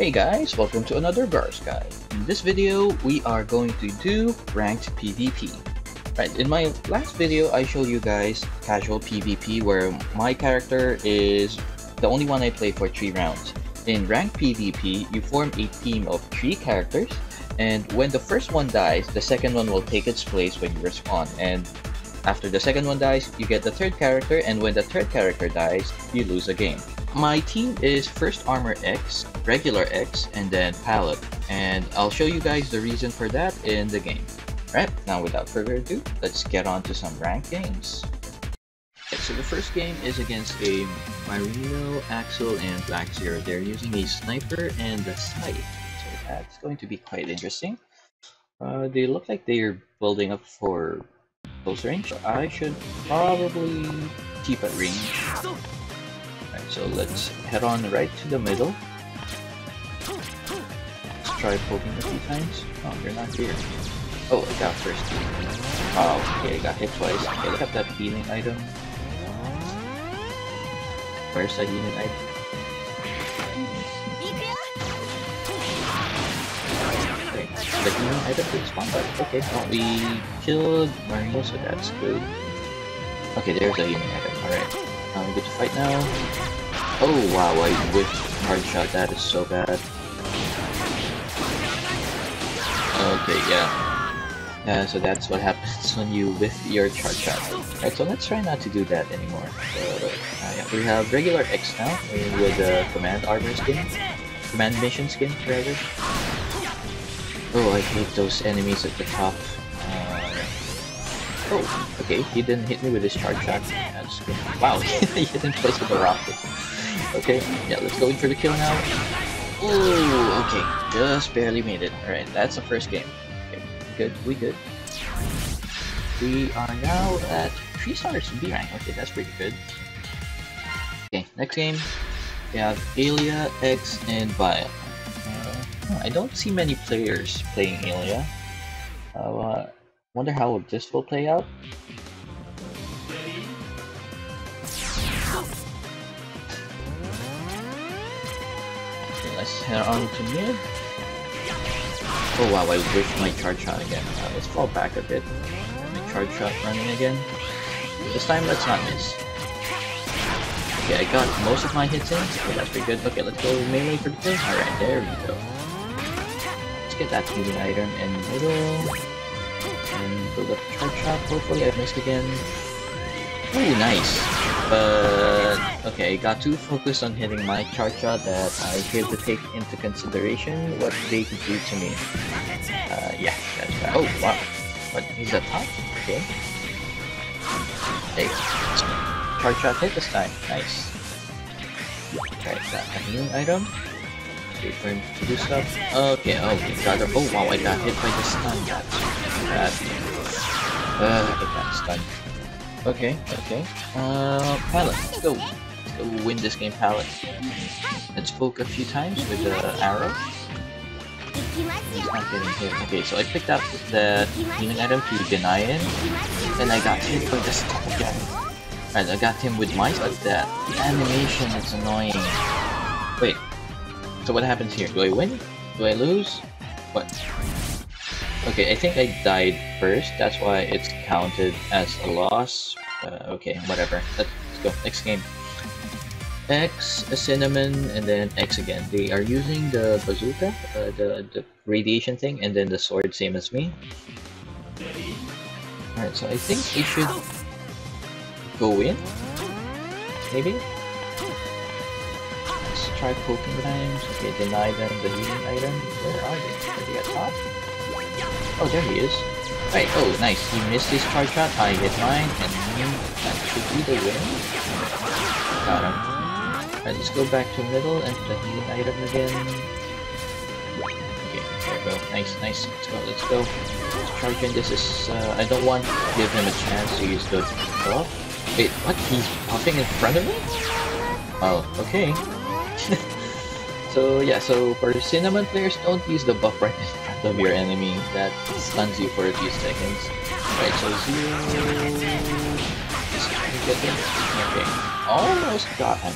Hey guys, welcome to another Grawrz Guide. In this video, we are going to do ranked PvP. Right, in my last video, I showed you guys casual PvP where my character is the only one I play for 3 rounds. In ranked PvP, you form a team of 3 characters, and when the first one dies, the second one will take its place when you respawn, and after the second one dies, you get the third character, and when the third character dies, you lose a game. My team is first Armor X, Regular X, and then Pallette, and I'll show you guys the reason for that in the game. Right, now without further ado, let's get on to some ranked games. So the first game is against a Marino, Axel, and Black Zero. They're using a Sniper and a Scythe, so that's going to be quite interesting. Uh, they look like they're building up for close range. I should probably keep at range. So let's head on right to the middle. Let's try poking a few times. Oh, you're not here. Oh, I got first. Oh, okay, I got hit twice. Okay, look at that healing item. Where's the healing item? Okay, the healing item did spawn, but okay, well, we killed Marino, so that's good. Okay, there's a healing item, alright. I'm good to fight now. Oh wow, I whiffed charge shot, that is so bad. Okay, yeah. Yeah, so that's what happens when you whiff your charge shot. Alright, so let's try not to do that anymore. Uh, yeah, we have regular X now with the command armor skin. Command mission skin, rather. Oh, I hate those enemies at the top. Uh, oh, okay, he didn't hit me with his charge shot. Wow, he hit him twice with a rocket. Okay, yeah, let's go in for the kill now. Oh, okay, just barely made it. Alright, that's the first game. Okay, good, we good. We are now at 3 stars B rank. Okay, that's pretty good. Okay, next game. We have Alia, X, and Vile. Uh, I don't see many players playing Alia. Uh, wonder how this will play out. Oh wow, I wish my charge shot again. Uh, let's fall back a bit. My charge shot running again. This time, let's not miss. Okay, I got most of my hits in. Okay, that's pretty good. Okay, let's go melee for the. Alright, there we go. Let's get that healing item in the middle. And build up charge shot. Hopefully I missed again. Ooh, nice. But okay, got too focused on hitting my charge shot that I failed to take into consideration what they could do to me. Uh, yeah, that's bad. Oh, wow. What? He's at top? Okay. Charge shot hit this time. Nice. Alright, got a healing item. Wait for him to do stuff. Okay, oh, he got Oh, wow, I got hit by the stun. That's bad. Uh, I got stunned. Okay, okay. Uh, Pallette, let's go. Let's go win this game, Pallette. Let's poke a few times with the arrow. He's not getting hit. Okay, so I picked up the healing item to deny him. Then I got hit by the stun again. Right, I got him with my but that animation is annoying. Wait, so what happens here? Do I win? Do I lose? What? Okay, I think I died first, that's why it's counted as a loss. Uh, okay, whatever. Let's go, next game. X, a cinnamon, and then X again. They are using the bazooka, uh, the, the radiation thing, and then the sword, same as me. Alright, so I think we should go in? Maybe? Let's try poking times. Okay, deny them the healing item. Where are they? Are they at top? Oh, there he is. Right, oh, nice. He missed his charge shot. I hit mine, and that should be the win. Got him. Alright, let's go back to middle and the healing item again. Okay, there we go. Nice, nice. Let's go, let's go. Let's charge in. This is, uh, I don't want to give him a chance to use the buff. Wait, what? He's popping in front of me? Oh, okay. so, yeah, so for cinnamon players, don't use the buff right in front of your enemy. That stuns you for a few seconds. Right, so zero... Okay. Almost got him.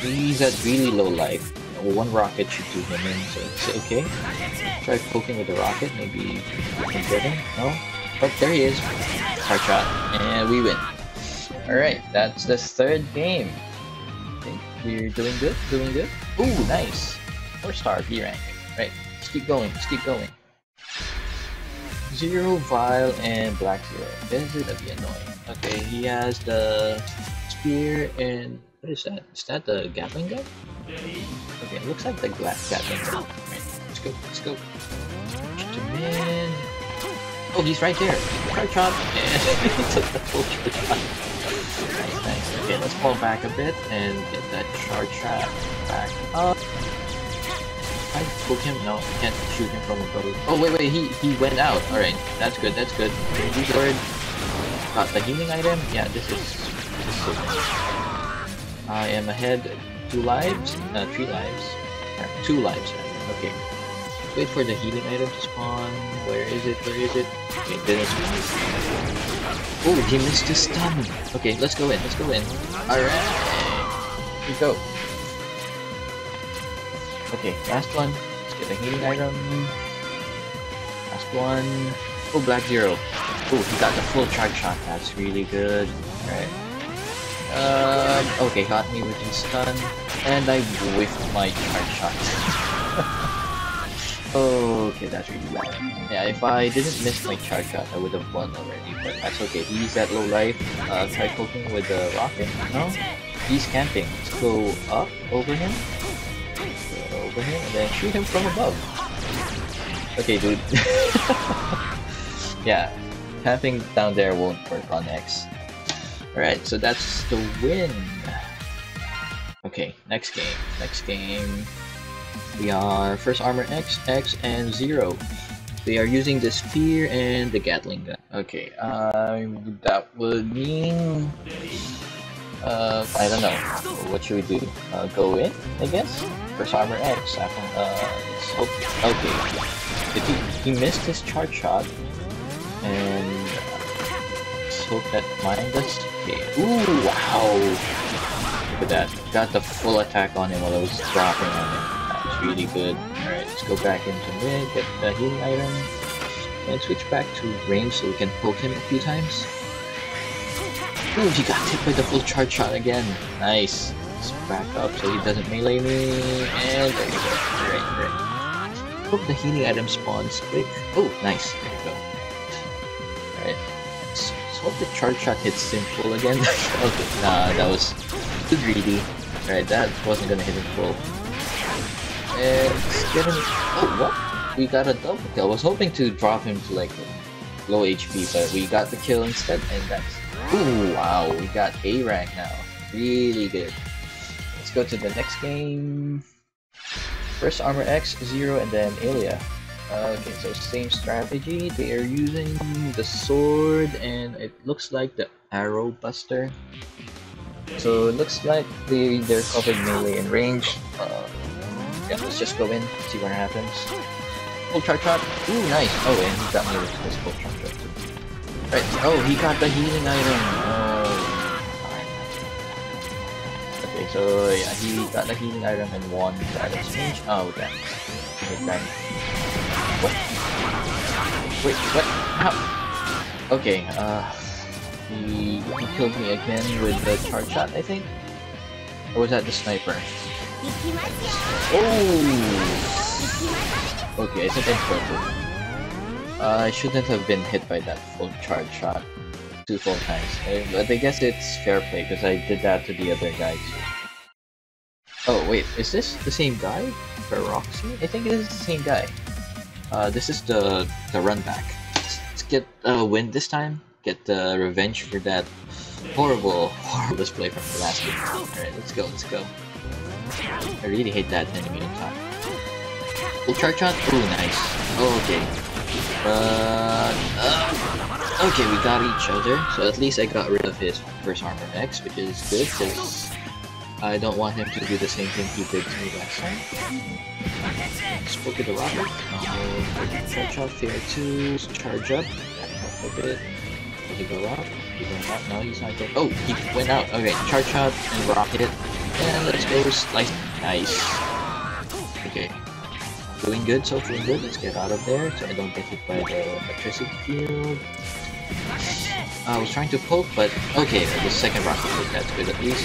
He's at really low life. one rocket should do him in, so it's okay. Try poking with the rocket, maybe we can get him. No? But there he is. Charge shot, and we win. Alright, that's the third game. We're doing good, doing good. Ooh, nice. Four star B rank. Right, let's keep going, let's keep going. Zero, Vile, and Black Zero. This is gonna be annoying. Okay, he has the spear and what is that? Is that the Gatling gun? Okay, it looks like the glass Gatling gun. Right, let's go, let's go. Oh, he's right there. Charge shot. And he took the full shot. Nice, nice. Okay, let's pull back a bit and get that charge trap back up. I poke him? No, I can't shoot him from above. Oh wait, wait, he he went out. All right, that's good, that's good. He's word. Got the healing item. Yeah, this is this is. I am ahead two lives, uh, three lives, two lives. Okay. Wait for the healing item to spawn. Where is it? Where is it? Didn't Oh, he missed his stun. Okay, let's go in. Let's go in. All right. Here we go. Okay, last one. Let's get the healing item. Last one. Oh, Black Zero. Oh, he got the full charge shot. That's really good. Alright. Um, okay, got me with his stun. And I whiffed my charge shot. okay, that's really bad. Yeah, if I didn't miss my charge shot, I would have won already. But that's okay. He's at low life. Uh, try poking with the rocket. No? He's camping. Let's go up over him over him and then shoot him from above. Okay, dude. yeah, camping down there won't work on X. Alright, so that's the win. Okay, next game. Next game. We are First Armor X, X, and Zero. They are using the spear and the Gatling gun. Okay, uh, that would mean uh, I don't know. What should we do? Uh, go in, I guess? First Armor X. Uh. Okay. Did he, he missed his charge shot. And hope that mine does. Okay. Ooh, wow! Look at that. Got the full attack on him while I was dropping on him. Really good. Alright, let's go back into mid, get the healing item, and switch back to range so we can poke him a few times. Ooh, he got hit by the full charge shot again. Nice. Let's back up so he doesn't melee me. And there you go. Right, right. Hope the healing item spawns quick. Oh, nice. There you go. Alright. Let's hope the charge shot hits him full again. okay, nah, that was too greedy. Alright, that wasn't gonna hit him full. And. Oh, what? We got a double kill. I was hoping to drop him to like low HP, but we got the kill instead, and that's Ooh, wow, we got A rank now. Really good. Let's go to the next game. First Armor X, Zero, and then Alia. okay, so same strategy. They are using the sword, and it looks like the Arrow Buster. So it looks like they, they're covered melee and range. Uh, yeah, let's just go in, see what happens. Full charge shot. Ooh, nice. Oh, and he got me with this full charge shot too. Right. Oh, he got the healing item. Oh. Okay, so yeah, he got the healing item and won the that exchange. Oh, damn. Okay. What? Wait, what? How? Okay, uh... He, he killed me again with the charge shot, I think? Or was that the sniper? Oh! Okay, I think I killed it. Uh, I shouldn't have been hit by that full charge shot two full times. Uh, but I guess it's fair play because I did that to the other guy too. Oh wait, is this the same guy for Roxy? I think it is the same guy. Uh, this is the the run back. Let's, get a win this time. Get the revenge for that horrible, horrible display from the last game. Alright, let's go, let's go. I really hate that enemy top. Full charge shot? Ooh, nice. Okay. But... Uh, okay, we got each other, so at least I got rid of his first armor X, which is good, because I don't want him to do the same thing he did to me last time. Spoke of the rocket. Uh, charge up, fair 2, charge up. Look at it. Did he go out? He went out? No, he's not going. Oh, he went out. Okay, charge up and rocket. And let's go slice. Nice. Okay. Doing good, so doing good. Let's get out of there so I don't get hit by the electricity field. I was trying to poke, but okay, the second rocket poke, that's good at least.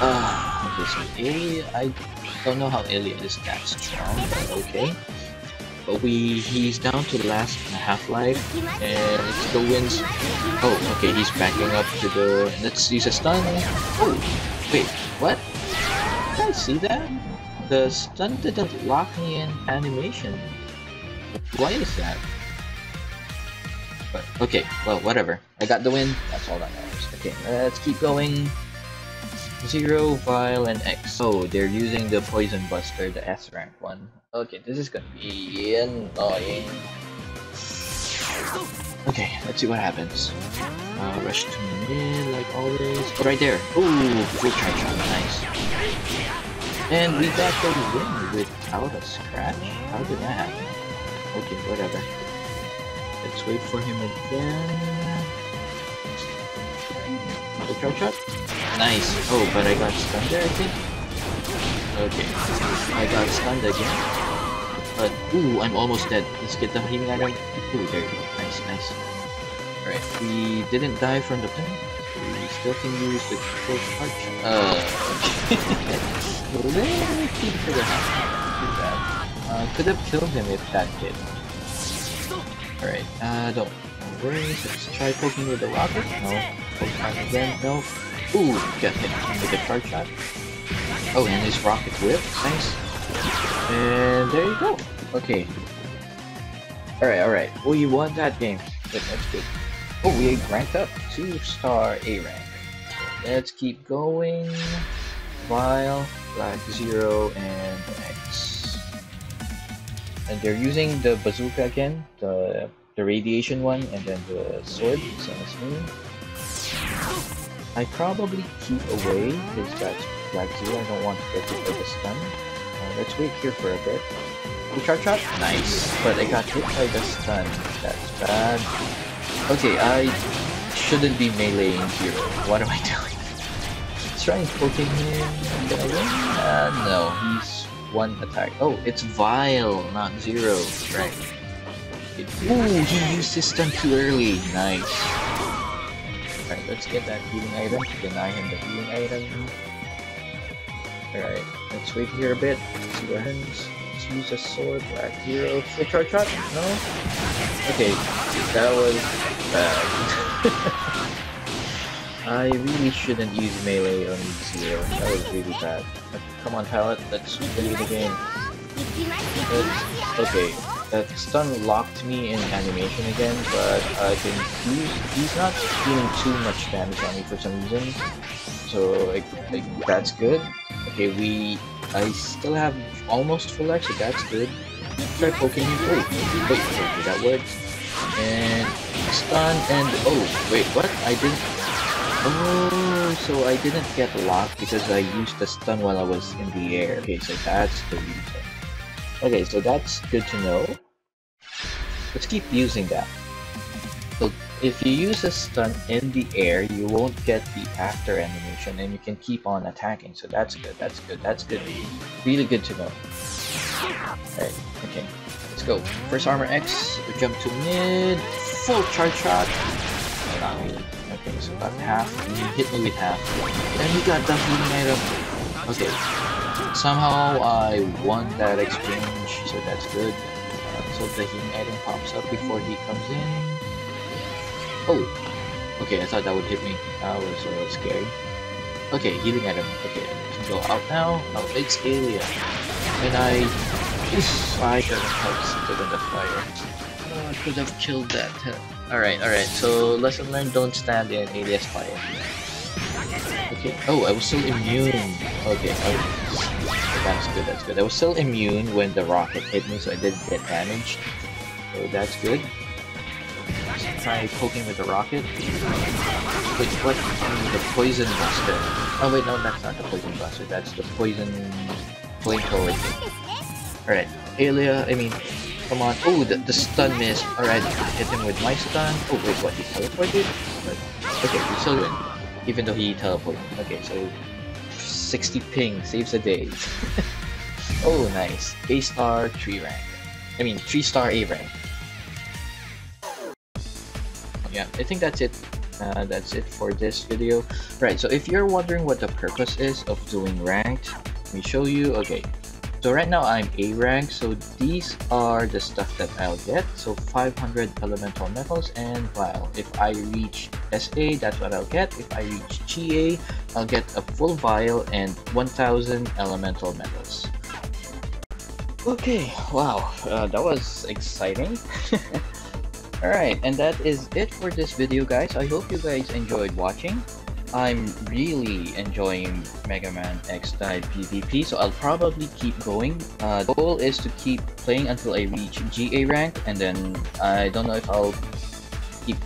Uh, so Alia, I don't know how Alia is that strong, but okay. But we, he's down to the last half-life, and it still wins. Oh, okay, he's backing up to the, let's use a stun. Oh, wait, what? Did I see that? The stun didn't lock me in animation. Why is that? But, okay, well, whatever. I got the win. That's all that matters. Okay, let's keep going. Zero, Vile, and X. Oh, they're using the Poison Buster, the S rank one. Okay, this is gonna be annoying. Okay, let's see what happens. Uh, rush to mid, like always. Oh, right there. Ooh, full shot. Nice. And we got the win without a scratch? How did that happen? Okay, whatever. Let's wait for him again. The charge shot? Nice. Oh, but I got stunned there, I think? Okay. I got stunned again. But, ooh, I'm almost dead. Let's get the healing item. Ooh, there. Nice, nice. Alright, we didn't die from the pin. We still can use the full charge. Uh, Uh, could have killed him if that did. Alright, uh, don't worry. Let's try poking with the rocket. No. Poke time again. No. Ooh, got hit with the charge shot. Oh, and his rocket whip. Nice. And there you go. Okay. Alright, alright. Oh, you won that game. Good, that's good. Oh, we ranked up. Two star A rank. Let's keep going. Vile black, zero, and X. And they're using the bazooka again, the the radiation one, and then the sword. I probably keep away because that's black zero. I don't want to get hit by the stun. Uh, let's wait here for a bit. We charge shot? Nice. But I got hit by the stun. That's bad. Okay, I shouldn't be meleeing here. What am I doing? trying poking him. Can I win? Uh, no, he's one attack. Oh, it's Vile, not Zero. Right. Ooh, he used his stun too early. Nice. Alright, let's get that healing item to deny him the healing item. Alright, let's wait here a bit. See what happens. Use a sword. Black Zero. Full charge shot? No? Okay, that was bad. I really shouldn't use melee on zero. That was really bad. Come on, Pallette, let's play the game. okay, that stun locked me in animation again, but I think he's, he's not dealing too much damage on me for some reason. So, like, like that's good. Okay, we... I still have almost full so that's good. Try poking him. Oh, wait, wait, that worked. And stun and... Oh, wait, what? I didn't... Oh, so I didn't get locked because I used the stun while I was in the air. Okay, so that's the reason. Okay, so that's good to know. Let's keep using that. If you use a stun in the air, you won't get the after animation and you can keep on attacking. So that's good, that's good, that's good. Really good to know. Alright, okay. Let's go. First armor X, jump to mid, full charge shot. Not really. Okay, so about half. You hit me with half. And we got the healing item. Okay. Somehow I won that exchange, so that's good. Uh, so the healing item pops up before he comes in. Oh! Okay, I thought that would hit me. That was a little scary. Okay, healing item. Okay, can go out now. Oh, it's Alia. And I... I got a house in the fire. Oh, I could have killed that. Alright, alright, so lesson learned, don't stand in Alia's fire. Okay, oh, I was still immune. Okay, oh, that's good, that's good. I was still immune when the rocket hit me, so I didn't get damaged. So that's good. Try poking with the rocket. Wait, what? the poison buster. Oh wait, no, that's not the poison buster, that's the poison flamethrower thing. Alright, Alia, I mean, Come on. Oh, the, the stun miss. Alright, hit him with my stun. Oh, wait, what? He teleported? Okay, we still win. Even though he teleported. Okay, so 60 ping saves a day. Oh, nice. A star, 3 rank. I mean, 3 star A rank. Yeah, I think that's it. Uh, that's it for this video. Right, so if you're wondering what the purpose is of doing ranked, let me show you. Okay, so right now I'm A rank, so these are the stuff that I'll get. So 500 elemental metals and vial. If I reach SA, that's what I'll get. If I reach GA, I'll get a full vial and 1000 elemental metals. Okay, wow, uh, that was exciting. Alright, and that is it for this video guys. I hope you guys enjoyed watching. I'm really enjoying Mega Man X Dive PvP, so I'll probably keep going. Uh, the goal is to keep playing until I reach GA rank, and then I don't know if I'll keep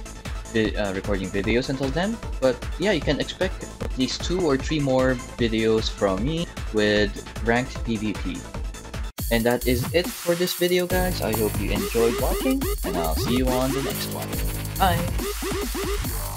vi uh, recording videos until then. But yeah, you can expect at least two or three more videos from me with ranked PvP. And that is it for this video guys. I hope you enjoyed watching, and I'll see you on the next one. Bye!